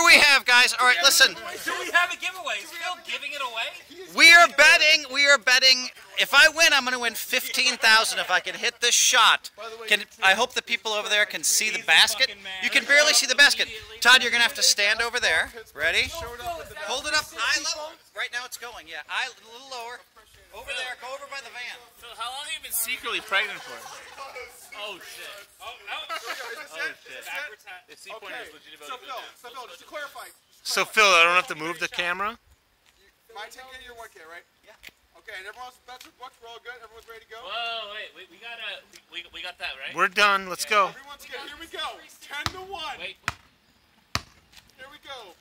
here we have, guys. All right, listen. Do we have a giveaway? Is Phil giving it away? We are betting. We are betting. If I win, I'm going to win fifteen thousand. If I can hit this shot, can I hope the people over there can see the basket? You can barely see the basket. Todd, you're going to have to stand over there. Ready? Hold it up eye level. Right now it's going. Yeah, eye a little lower. Over there. Go over by the van. So how long have you been secretly pregnant for? Oh shit. Oh, shit. Backwards hat. The C point is legit So Phil, so Phil, just to clarify, So Phil, I don't have to move the camera? my 10K, your 1K, right? Yeah. Okay, and everyone's bets are booked. We're all good. Everyone's ready to go. Whoa, wait, we, we got a, we, we got that right. We're done. Let's go. Everyone's good. Here we go. 10 to 1. Wait, Here we go.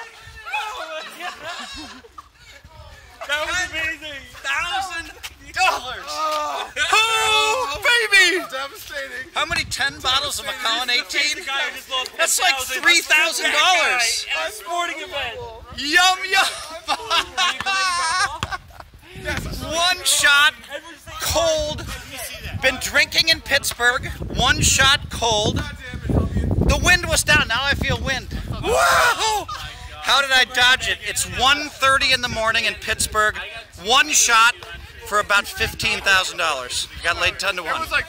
that was amazing. Thousand dollars. Oh, oh. baby! Devastating. How many ten bottles of Macallan 18? Guy who just lost That's like three thousand dollars. At a sporting event. Yum yum. One shot, cold. Been drinking in Pittsburgh. One shot, cold. The wind was down. Now I feel wind. Whoa! How did I dodge it? It's 1.30 in the morning in Pittsburgh. One shot for about $15,000. Got laid 10 to 1. like